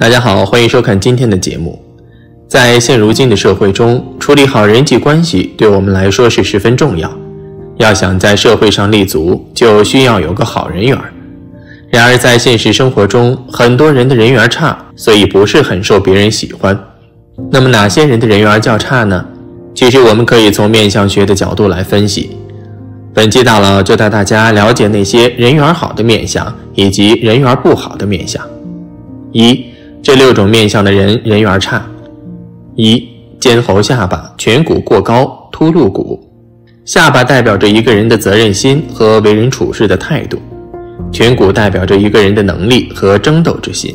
大家好，欢迎收看今天的节目。在现如今的社会中，处理好人际关系对我们来说是十分重要。要想在社会上立足，就需要有个好人缘。然而，在现实生活中，很多人的人缘差，所以不是很受别人喜欢。那么，哪些人的人缘较差呢？其实，我们可以从面相学的角度来分析。本期大佬就带大家了解那些人缘好的面相，以及人缘不好的面相。一这六种面相的人人缘差：一、尖喉下巴，颧骨过高，凸露骨。下巴代表着一个人的责任心和为人处事的态度，颧骨代表着一个人的能力和争斗之心。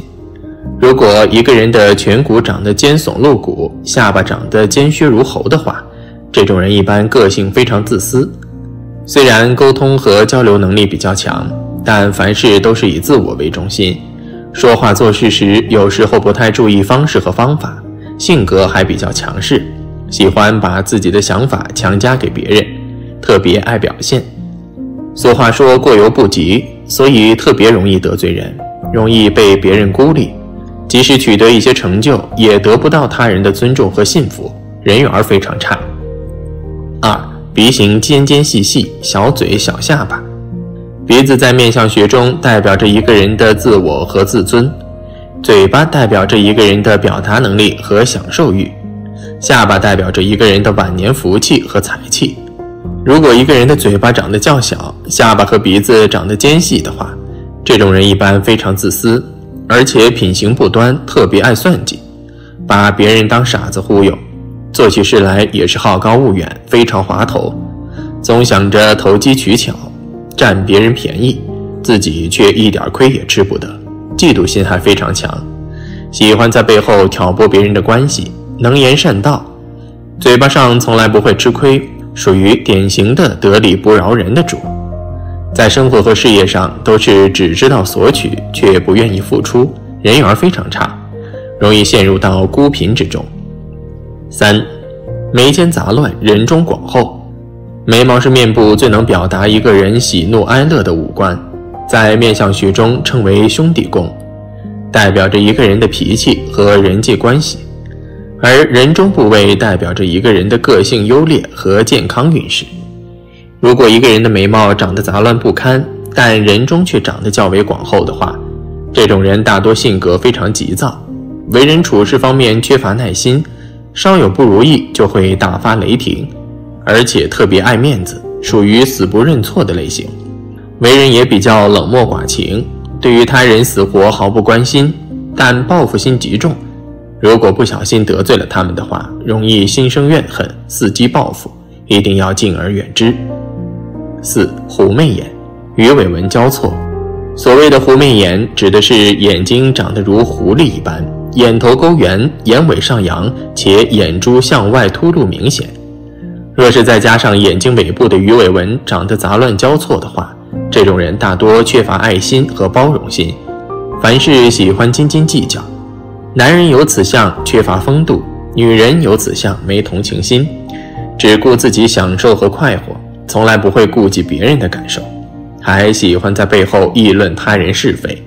如果一个人的颧骨长得尖耸露骨，下巴长得尖削如猴的话，这种人一般个性非常自私。虽然沟通和交流能力比较强，但凡事都是以自我为中心。说话做事时，有时候不太注意方式和方法，性格还比较强势，喜欢把自己的想法强加给别人，特别爱表现。俗话说过犹不及，所以特别容易得罪人，容易被别人孤立。即使取得一些成就，也得不到他人的尊重和信服，人缘非常差。二，鼻型尖尖细细，小嘴小下巴。鼻子在面相学中代表着一个人的自我和自尊，嘴巴代表着一个人的表达能力和享受欲，下巴代表着一个人的晚年福气和财气。如果一个人的嘴巴长得较小，下巴和鼻子长得尖细的话，这种人一般非常自私，而且品行不端，特别爱算计，把别人当傻子忽悠，做起事来也是好高骛远，非常滑头，总想着投机取巧。占别人便宜，自己却一点亏也吃不得，嫉妒心还非常强，喜欢在背后挑拨别人的关系，能言善道，嘴巴上从来不会吃亏，属于典型的得理不饶人的主，在生活和事业上都是只知道索取，却不愿意付出，人缘非常差，容易陷入到孤贫之中。三，眉间杂乱，人中广厚。眉毛是面部最能表达一个人喜怒哀乐的五官，在面相学中称为兄弟宫，代表着一个人的脾气和人际关系；而人中部位代表着一个人的个性优劣和健康运势。如果一个人的眉毛长得杂乱不堪，但人中却长得较为广厚的话，这种人大多性格非常急躁，为人处事方面缺乏耐心，稍有不如意就会大发雷霆。而且特别爱面子，属于死不认错的类型，为人也比较冷漠寡情，对于他人死活毫不关心，但报复心极重。如果不小心得罪了他们的话，容易心生怨恨，伺机报复，一定要敬而远之。四狐媚眼，鱼尾纹交错。所谓的狐媚眼，指的是眼睛长得如狐狸一般，眼头勾圆，眼尾上扬，且眼珠向外凸露明显。若是再加上眼睛尾部的鱼尾纹长得杂乱交错的话，这种人大多缺乏爱心和包容心，凡事喜欢斤斤计较。男人有此相缺乏风度，女人有此相没同情心，只顾自己享受和快活，从来不会顾及别人的感受，还喜欢在背后议论他人是非。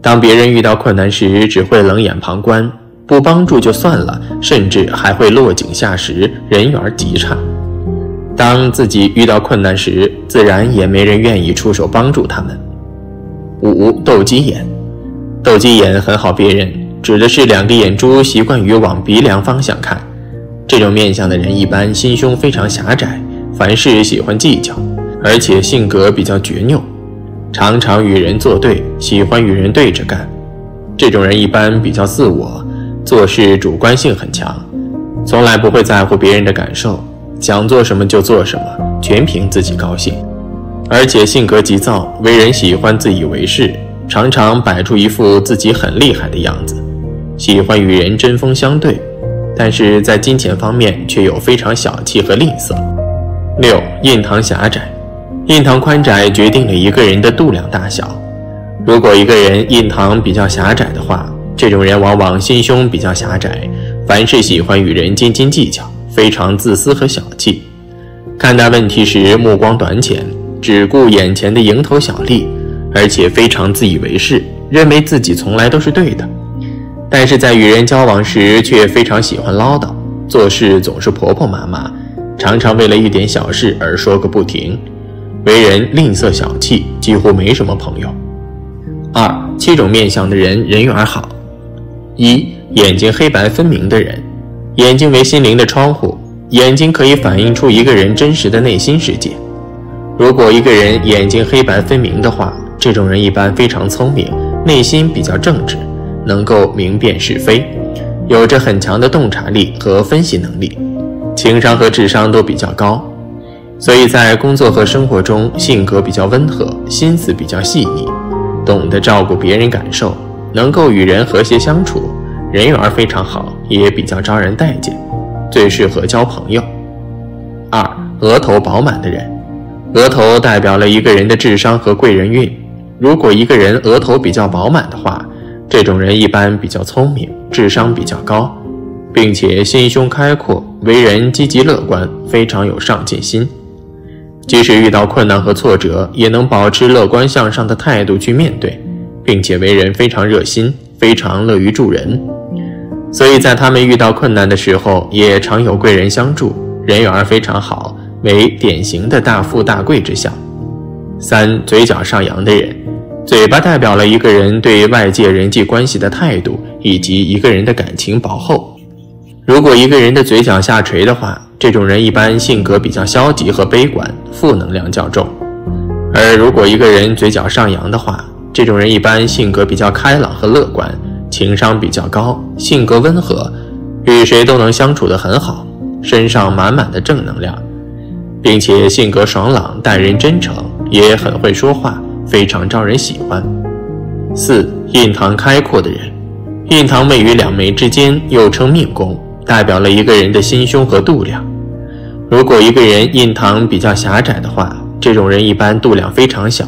当别人遇到困难时，只会冷眼旁观。不帮助就算了，甚至还会落井下石，人缘极差。当自己遇到困难时，自然也没人愿意出手帮助他们。五斗鸡眼，斗鸡眼很好辨认，指的是两个眼珠习惯于往鼻梁方向看。这种面相的人一般心胸非常狭窄，凡事喜欢计较，而且性格比较倔拗，常常与人作对，喜欢与人对着干。这种人一般比较自我。做事主观性很强，从来不会在乎别人的感受，想做什么就做什么，全凭自己高兴。而且性格急躁，为人喜欢自以为是，常常摆出一副自己很厉害的样子，喜欢与人针锋相对。但是在金钱方面却又非常小气和吝啬。六印堂狭窄，印堂宽窄决定了一个人的度量大小。如果一个人印堂比较狭窄的话，这种人往往心胸比较狭窄，凡事喜欢与人斤斤计较，非常自私和小气。看待问题时目光短浅，只顾眼前的蝇头小利，而且非常自以为是，认为自己从来都是对的。但是在与人交往时却非常喜欢唠叨，做事总是婆婆妈妈，常常为了一点小事而说个不停，为人吝啬小气，几乎没什么朋友。二七种面相的人人缘好。一眼睛黑白分明的人，眼睛为心灵的窗户，眼睛可以反映出一个人真实的内心世界。如果一个人眼睛黑白分明的话，这种人一般非常聪明，内心比较正直，能够明辨是非，有着很强的洞察力和分析能力，情商和智商都比较高，所以在工作和生活中性格比较温和，心思比较细腻，懂得照顾别人感受，能够与人和谐相处，人缘非常好，也比较招人待见，最适合交朋友。二额头饱满的人。额头代表了一个人的智商和贵人运。如果一个人额头比较饱满的话，这种人一般比较聪明，智商比较高，并且心胸开阔，为人积极乐观，非常有上进心。即使遇到困难和挫折，也能保持乐观向上的态度去面对，并且为人非常热心，非常乐于助人。所以在他们遇到困难的时候，也常有贵人相助，人缘非常好。为典型的大富大贵之相。三嘴角上扬的人，嘴巴代表了一个人对外界人际关系的态度以及一个人的感情薄厚。如果一个人的嘴角下垂的话，这种人一般性格比较消极和悲观，负能量较重；而如果一个人嘴角上扬的话，这种人一般性格比较开朗和乐观，情商比较高，性格温和，与谁都能相处得很好，身上满满的正能量。并且性格爽朗，待人真诚，也很会说话，非常招人喜欢。四印堂开阔的人，印堂位于两眉之间，又称命宫，代表了一个人的心胸和度量。如果一个人印堂比较狭窄的话，这种人一般度量非常小，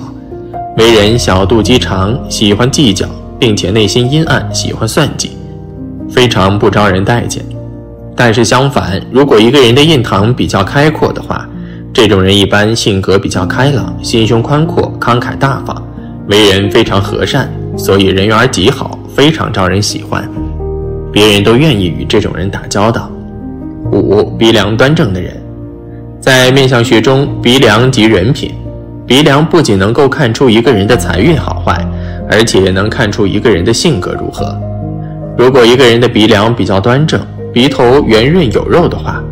为人小肚鸡肠，喜欢计较，并且内心阴暗，喜欢算计，非常不招人待见。但是相反，如果一个人的印堂比较开阔的话，这种人一般性格比较开朗，心胸宽阔，慷慨大方，为人非常和善，所以人缘极好，非常招人喜欢，别人都愿意与这种人打交道。五鼻梁端正的人，在面相学中，鼻梁即人品，鼻梁不仅能够看出一个人的财运好坏，而且能看出一个人的性格如何。如果一个人的鼻梁比较端正，鼻头圆润有肉的话，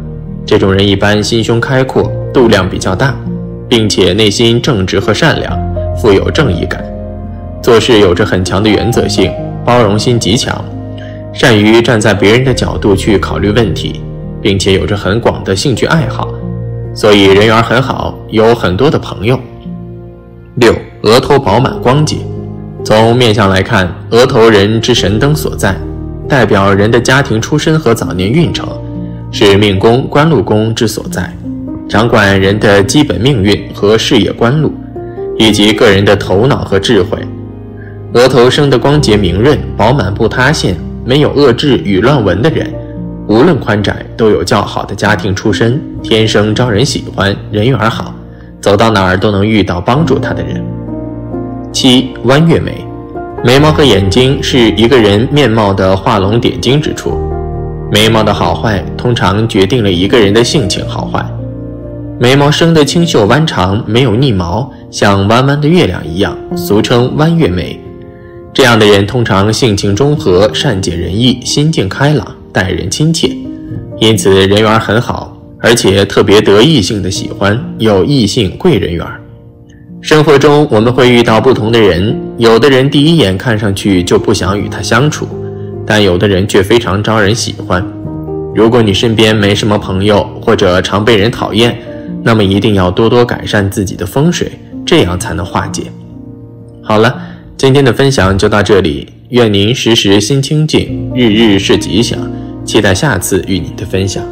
这种人一般心胸开阔。度量比较大，并且内心正直和善良，富有正义感，做事有着很强的原则性，包容心极强，善于站在别人的角度去考虑问题，并且有着很广的兴趣爱好，所以人缘很好，有很多的朋友。六，额头饱满光洁，从面相来看，额头人之神灯所在，代表人的家庭出身和早年运程，是命宫、官禄宫之所在。掌管人的基本命运和事业官路，以及个人的头脑和智慧。额头生的光洁明润、饱满不塌陷、没有恶痣与乱纹的人，无论宽窄，都有较好的家庭出身，天生招人喜欢，人缘好，走到哪儿都能遇到帮助他的人。七弯月眉，眉毛和眼睛是一个人面貌的画龙点睛之处。眉毛的好坏，通常决定了一个人的性情好坏。眉毛生得清秀弯长，没有逆毛，像弯弯的月亮一样，俗称弯月眉。这样的人通常性情中和，善解人意，心境开朗，待人亲切，因此人缘很好，而且特别得异性的喜欢，有异性贵人缘。生活中我们会遇到不同的人，有的人第一眼看上去就不想与他相处，但有的人却非常招人喜欢。如果你身边没什么朋友，或者常被人讨厌，那么一定要多多改善自己的风水，这样才能化解。好了，今天的分享就到这里，愿您时时心清静，日日是吉祥，期待下次与您的分享。